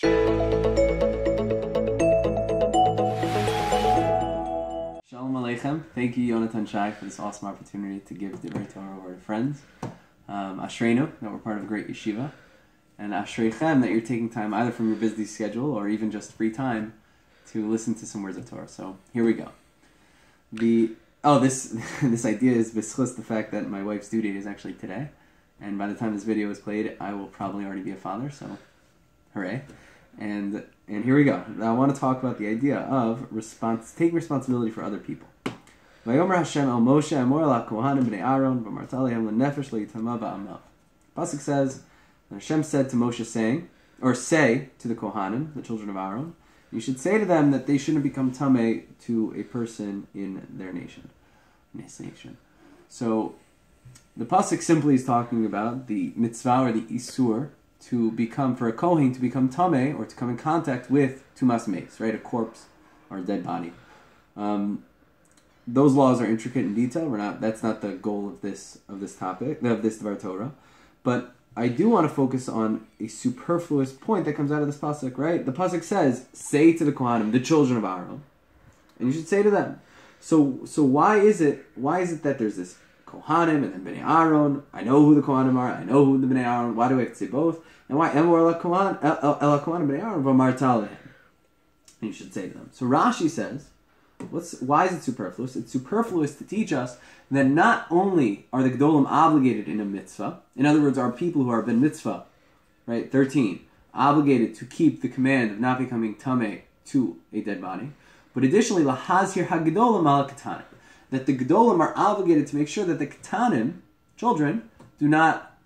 Shalom Aleichem. Thank you, Yonatan Shai, for this awesome opportunity to give the Torah to our friends. Um, Ashreinu, that we're part of a great yeshiva. And Ashreichem, that you're taking time either from your busy schedule or even just free time to listen to some words of Torah. So here we go. The oh this this idea is b'schus the fact that my wife's due date is actually today, and by the time this video is played, I will probably already be a father. So, hooray! And and here we go. Now I want to talk about the idea of response, taking responsibility for other people. Vayomer el Moshe. Pasuk says, Hashem said to Moshe, saying, or say to the Kohanim, the children of Aaron, you should say to them that they shouldn't become tame to a person in their nation, in his nation. So, the pasuk simply is talking about the mitzvah or the isur to become for a kohen to become tame or to come in contact with tumas meis, right, a corpse or a dead body. Um, those laws are intricate in detail. We're not. That's not the goal of this of this topic of this Dvar Torah, but I do want to focus on a superfluous point that comes out of this pasuk, right? The pasuk says, "Say to the Kohanim, the children of Aaron," and you should say to them. So, so why is it? Why is it that there's this Kohanim and then Bnei Aaron? I know who the Kohanim are. I know who the Bnei Aaron. Why do we have to say both? And why Emor la Kohan el Kohanim Bnei Aaron v'martalehim? And you should say to them. So Rashi says, what's why is it superfluous? It's superfluous to teach us that not only are the Gedolim obligated in a mitzvah, in other words, are people who are ben mitzvah, right, 13, obligated to keep the command of not becoming tameh to a dead body, but additionally, lahazir hagedolim al that the Gedolim are obligated to make sure that the katanim, children, do not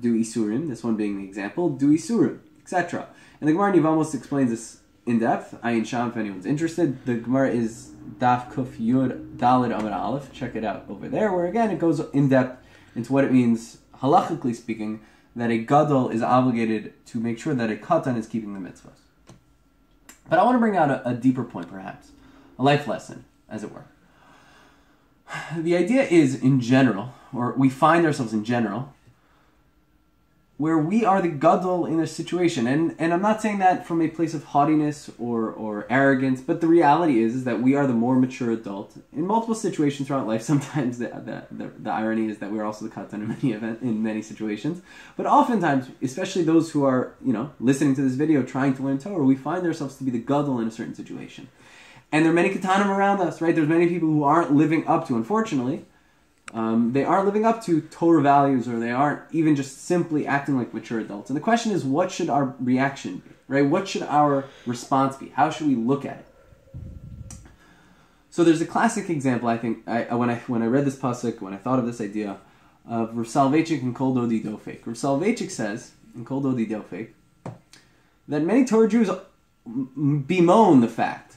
do isurim, this one being the example, do isurim, etc. And the Gemara Yevamos explains this in depth. Ayin Sham, if anyone's interested. The Gemara is Daf Kuf Yud Dalid Amud Aleph. Check it out over there, where again it goes in depth into what it means, halachically speaking, that a gadol is obligated to make sure that a katan is keeping the mitzvahs. But I want to bring out a, a deeper point, perhaps, a life lesson, as it were. The idea is, in general, or we find ourselves in general, where we are the gadol in a situation. And and I'm not saying that from a place of haughtiness or, or arrogance, but the reality is, is that we are the more mature adult in multiple situations throughout life. Sometimes the, the, the, the irony is that we're also the katan in many event, in many situations. But oftentimes, especially those who are, you know, listening to this video trying to learn Torah, we find ourselves to be the gadol in a certain situation. And there are many katanim around us, right? There's many people who aren't living up to, unfortunately, um, they aren't living up to Torah values, or they aren't even just simply acting like mature adults. And the question is, what should our reaction be? Right? What should our response be? How should we look at it? So there's a classic example. I think I, when I when I read this pasuk, when I thought of this idea of Rav and Kol Dodi Dofek. Rav says in Kol Dodi Dofek that many Torah Jews bemoan the fact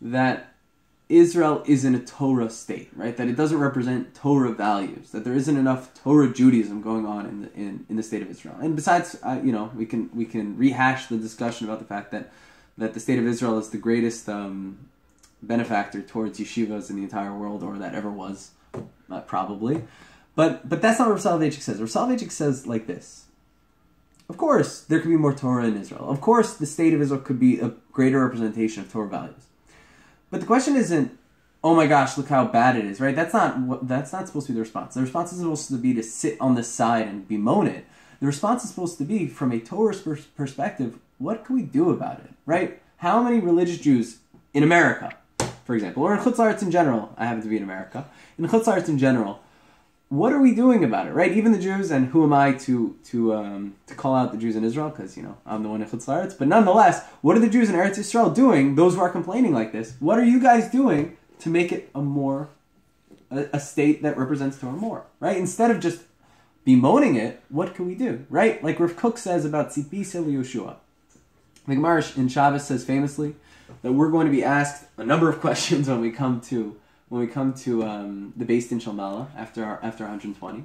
that Israel is in a Torah state, right? That it doesn't represent Torah values. That there isn't enough Torah Judaism going on in the in, in the state of Israel. And besides, uh, you know, we can we can rehash the discussion about the fact that that the state of Israel is the greatest um, benefactor towards yeshivas in the entire world, or that ever was, uh, probably. But but that's not what Soloveitchik says. Soloveitchik says like this. Of course, there could be more Torah in Israel. Of course, the state of Israel could be a greater representation of Torah values. But the question isn't, oh my gosh, look how bad it is, right? That's not what that's not supposed to be the response. The response is supposed to be to sit on the side and bemoan it. The response is supposed to be, from a Torah perspective, what can we do about it, right? How many religious Jews in America, for example, or in Chutz in general, I happen to be in America, in Chutz in general, what are we doing about it, right? Even the Jews, and who am I to to um, to call out the Jews in Israel? Because you know I'm the one in Chutz But nonetheless, what are the Jews in Eretz Yisrael doing? Those who are complaining like this, what are you guys doing to make it a more a, a state that represents Torah more, right? Instead of just bemoaning it, what can we do, right? Like Rav Kook says about Tzipita L'Yeshua. The Gemara in Shabbos says famously that we're going to be asked a number of questions when we come to when we come to um, the Beis Din Shel Maalah after our, after 120.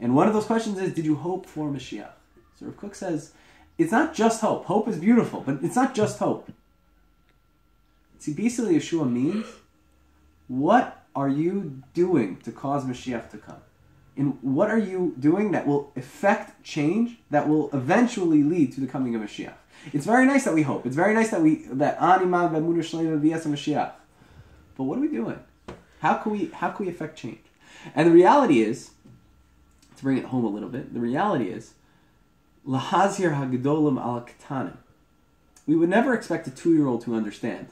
And one of those questions is, did you hope for Mashiach? So Rav Kook says, it's not just hope. Hope is beautiful, but it's not just hope. See, basically, Yeshua means, what are you doing to cause Mashiach to come? And what are you doing that will effect change that will eventually lead to the coming of Mashiach? It's very nice that we hope. It's very nice that we that anima Mashiach. But what are we doing? How can we how can we affect change? And the reality is, to bring it home a little bit, the reality is, lahazir hagadolim al katanim. We would never expect a two-year-old to understand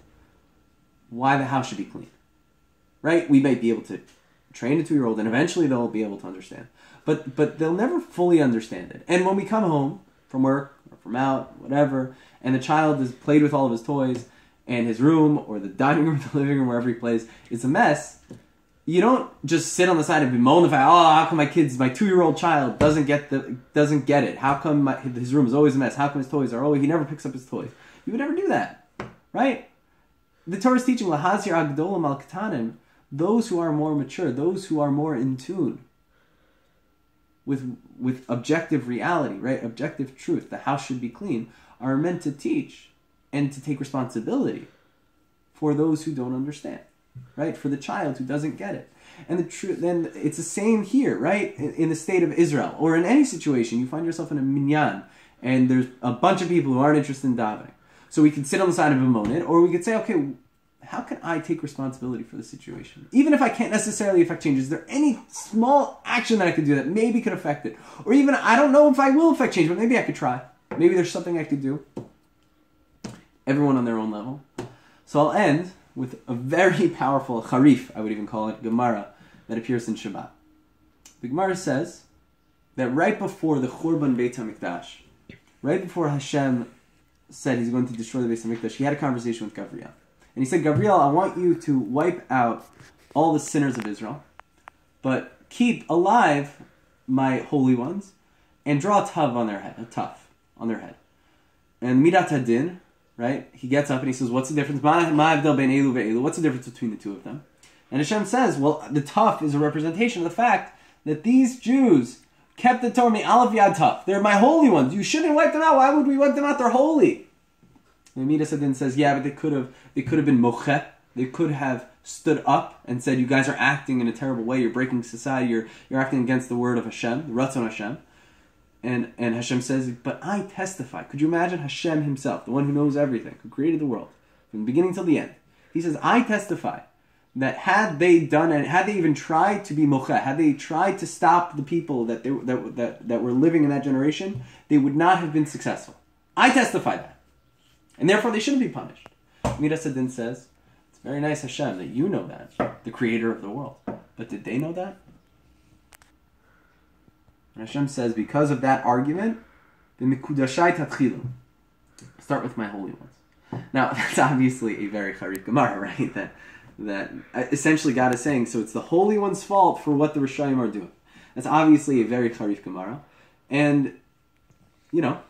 why the house should be clean, right? We might be able to train a two-year-old, and eventually they'll be able to understand. But but they'll never fully understand it. And when we come home from work or from out, whatever, and the child has played with all of his toys, and his room or the dining room, the living room, wherever he plays, is a mess. You don't just sit on the side and bemoan the fact, oh, how come my kid's, my two-year-old child doesn't get the, doesn't get it? How come my, his room is always a mess? How come his toys are always, he never picks up his toys? You would never do that, right? The Torah is teaching lahazir hagedolim al those who are more mature, those who are more in tune with with objective reality, right? Objective truth. The house should be clean. Are meant to teach and to take responsibility for those who don't understand, right? For the child who doesn't get it. And the truth, then it's the same here, right? In, in, the state of Israel or in any situation, you find yourself in a minyan and there's a bunch of people who aren't interested in davening. So we could sit on the side of a moment, or we could say, okay, how can I take responsibility for the situation? Even if I can't necessarily affect change, is there any small action that I could do that maybe could affect it? Or even, I don't know if I will affect change, but maybe I could try. Maybe there's something I could do everyone on their own level. So I'll end with a very powerful charif, I would even call it, Gemara, that appears in Shabbat. The Gemara says that right before the Churban Beit HaMikdash, right before Hashem said he's going to destroy the Beit HaMikdash, he had a conversation with Gabriel. And he said, Gabriel, I want you to wipe out all the sinners of Israel, but keep alive my holy ones, and draw a tav on their head, a tuff on their head. And Midat Hadin, right? He gets up and he says, "What's the difference? What's the difference between the two of them?" And Hashem says, "Well, the tuff is a representation of the fact that these Jews kept the Torah Aleph Yad Tuff. They're my holy ones. You shouldn't wipe them out. Why would we wipe them out? They're holy." And Midas Hadin says, "Yeah, but they could have. They could have been mochet. They could have." stood up and said, "You guys are acting in a terrible way. You're breaking society. You're you're acting against the word of Hashem, the Ratzon Hashem." And, and Hashem says, But I testify. Could you imagine Hashem himself, the one who knows everything, who created the world, from the beginning till the end? He says, I testify that had they done and had they even tried to be mocha, had they tried to stop the people that, they, that, that, that were living in that generation, they would not have been successful. I testify that. And therefore they shouldn't be punished. Midas Hadin says, It's very nice, Hashem, that you know that, the creator of the world. But did they know that? Hashem says, because of that argument, the mimekudashai tacheilu. Start with my holy ones. Now, that's obviously a very charif Gemara, right? That that uh, essentially God is saying, so it's the holy one's fault for what the Rishayim are doing. That's obviously a very charif Gemara. And, you know,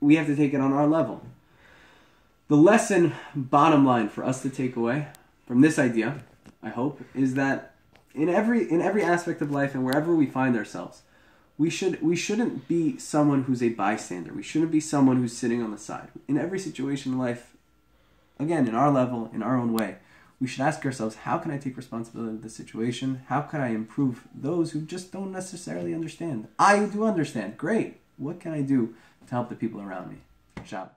we have to take it on our level. The lesson, bottom line, for us to take away from this idea, I hope, is that in every in every aspect of life and wherever we find ourselves, we should we shouldn't be someone who's a bystander. We shouldn't be someone who's sitting on the side. In every situation in life, again, in our level, in our own way, we should ask ourselves, how can I take responsibility of the situation? How can I improve those who just don't necessarily understand? I do understand. Great. What can I do to help the people around me? Shabbos.